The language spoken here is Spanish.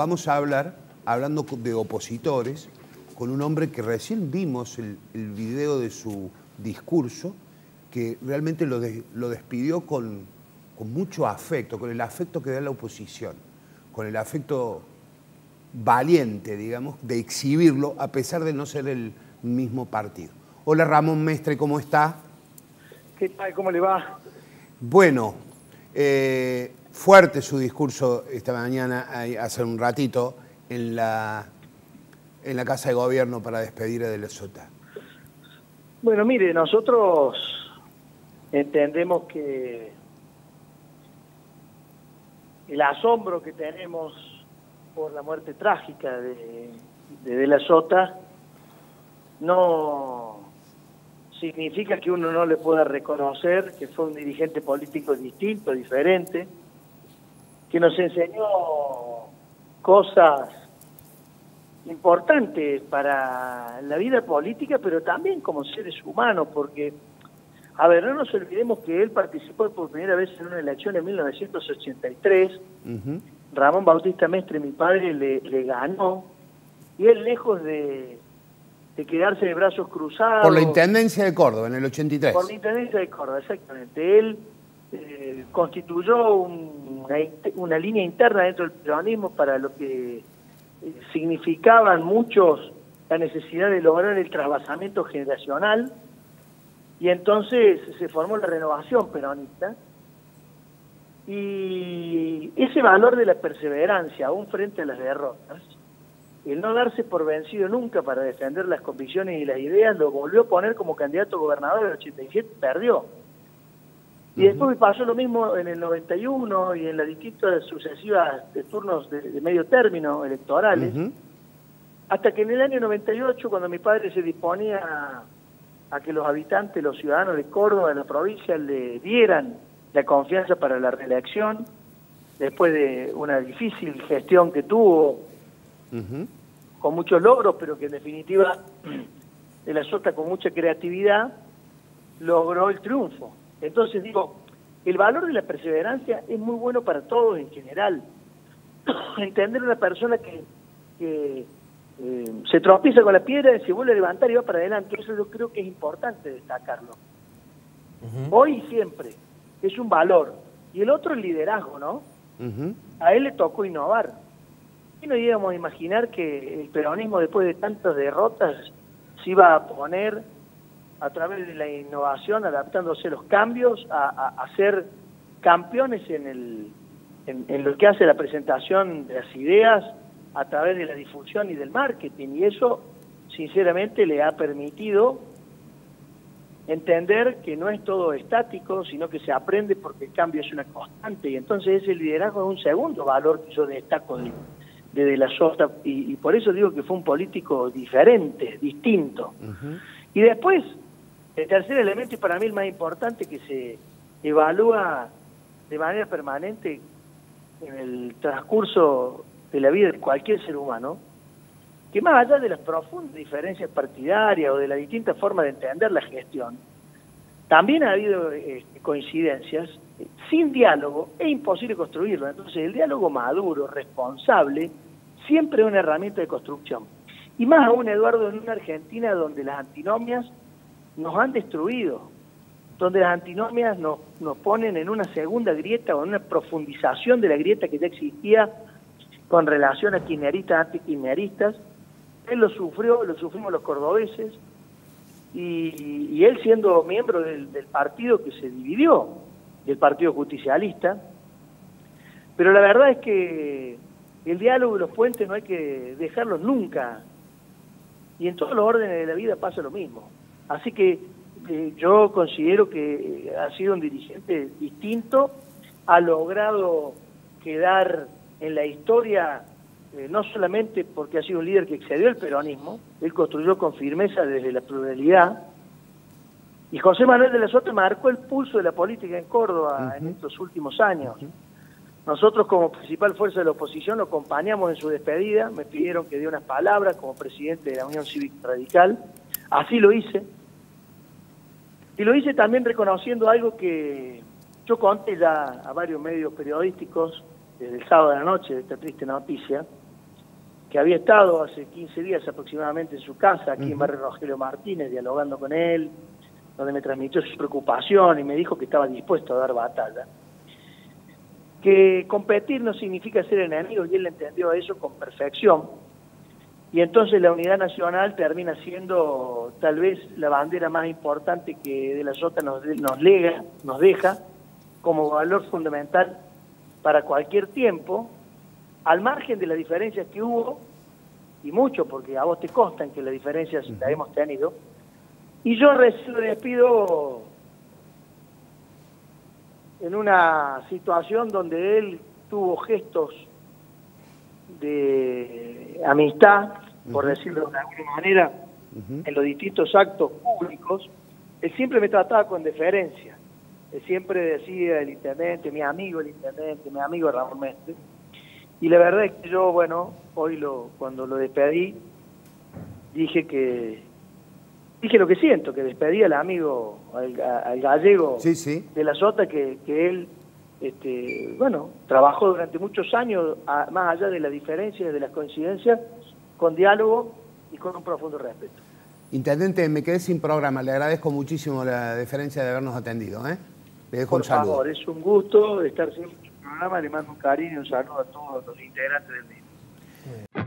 Vamos a hablar, hablando de opositores, con un hombre que recién vimos el, video de su discurso, que realmente lo, lo despidió con, con mucho afecto, con el afecto que da la oposición, con el afecto valiente, digamos, de exhibirlo a pesar de no ser el mismo partido. Hola Ramón Mestre, ¿cómo está? ¿Qué tal? ¿Cómo le va? Bueno, eh, fuerte su discurso esta mañana, hace un ratito, en la, en la Casa de Gobierno para despedir a De la Sota. Bueno, mire, nosotros entendemos que el asombro que tenemos por la muerte trágica de De, de la Sota no significa que uno no le pueda reconocer que fue un dirigente político distinto, diferente, que nos enseñó cosas importantes para la vida política, pero también como seres humanos, porque, a ver, no nos olvidemos que él participó por primera vez en una elección en 1983, Ramón Bautista Mestre, mi padre, le, le ganó, y él lejos de de quedarse de brazos cruzados. Por la Intendencia de Córdoba, en el 83. Por la Intendencia de Córdoba, exactamente. Él eh, constituyó una, una, línea interna dentro del peronismo para lo que eh, significaban muchos la necesidad de lograr el trasvasamiento generacional y entonces se formó la renovación peronista y ese valor de la perseverancia aún frente a las derrotas el no darse por vencido nunca para defender las convicciones y las ideas, lo volvió a poner como candidato a gobernador en el 87, perdió. Y después me pasó lo mismo en el 91 y en las distintas sucesivas turnos de, medio término electorales, hasta que en el año 98, cuando mi padre se disponía a, a, que los habitantes, los ciudadanos de Córdoba, de la provincia, le dieran la confianza para la reelección, después de una difícil gestión que tuvo con muchos logros, pero que en definitiva de la Sota con mucha creatividad logró el triunfo. Entonces digo, el valor de la perseverancia es muy bueno para todos en general. Entender una persona que, eh, se tropieza con la piedra, se vuelve a levantar y va para adelante, eso yo creo que es importante destacarlo. Hoy y siempre, es un valor. Y el otro el liderazgo, ¿no? A él le tocó innovar ¿Qué no íbamos a imaginar que el peronismo después de tantas derrotas se iba a poner a través de la innovación, adaptándose a los cambios, a, ser campeones en, el, en, lo que hace la presentación de las ideas a través de la difusión y del marketing. Y eso, sinceramente, le ha permitido entender que no es todo estático, sino que se aprende porque el cambio es una constante. Y entonces ese liderazgo es un segundo valor que yo destaco de, de De la Sota, y, por eso digo que fue un político diferente, distinto. Y después, el tercer elemento, y para mí el más importante, que se evalúa de manera permanente en el transcurso de la vida de cualquier ser humano, que más allá de las profundas diferencias partidarias o de la distinta forma de entender la gestión, también ha habido eh, coincidencias. Sin diálogo es imposible construirlo. Entonces, el diálogo maduro, responsable, siempre es una herramienta de construcción. Y más aún, Eduardo, en una Argentina donde las antinomias nos han destruido, donde las antinomias nos, nos ponen en una segunda grieta o en una profundización de la grieta que ya existía con relación a kirchneristas, antikirchneristas. Él lo sufrió, lo sufrimos los cordobeses, y, él siendo miembro del, partido que se dividió, del Partido Justicialista, pero la verdad es que el diálogo y los puentes no hay que dejarlos nunca, y en todos los órdenes de la vida pasa lo mismo. Así que eh, yo considero que ha sido un dirigente distinto, ha logrado quedar en la historia eh, no solamente porque ha sido un líder que excedió el peronismo, él construyó con firmeza desde la pluralidad, y José Manuel de la Sota marcó el pulso de la política en Córdoba en estos últimos años. Nosotros como principal fuerza de la oposición lo acompañamos en su despedida, me pidieron que dé unas palabras como presidente de la Unión Cívica Radical, así lo hice. Y lo hice también reconociendo algo que yo conté ya a varios medios periodísticos desde el sábado de la noche de esta triste noticia, que había estado hace 15 días aproximadamente en su casa, aquí en Barrio Rogelio Martínez, dialogando con él, donde me transmitió su preocupación y me dijo que estaba dispuesto a dar batalla. Que competir no significa ser enemigos y él entendió eso con perfección. Y entonces la unidad nacional termina siendo tal vez la bandera más importante que de la Sota nos, nos lega, nos deja como valor fundamental para cualquier tiempo al margen de las diferencias que hubo, y mucho, porque a vos te constan que las diferencias las hemos tenido, y yo lo despido en una situación donde él tuvo gestos de amistad, por decirlo de alguna manera, en los distintos actos públicos, él siempre me trataba con deferencia. Él siempre decía el intendente, mi amigo el intendente, mi amigo Ramón Mestre, y la verdad es que yo, bueno, hoy lo cuando lo despedí, dije que dije lo que siento, que despedí al amigo, al, gallego de la Sota, que, que él, este, bueno, trabajó durante muchos años, más allá de las diferencias, de las coincidencias, con diálogo y con un profundo respeto. Intendente, me quedé sin programa, le agradezco muchísimo la deferencia de habernos atendido. ¿eh? Le dejo Por un saludo. favor, es un gusto estar siempre le mando un cariño y un saludo a todos los integrantes del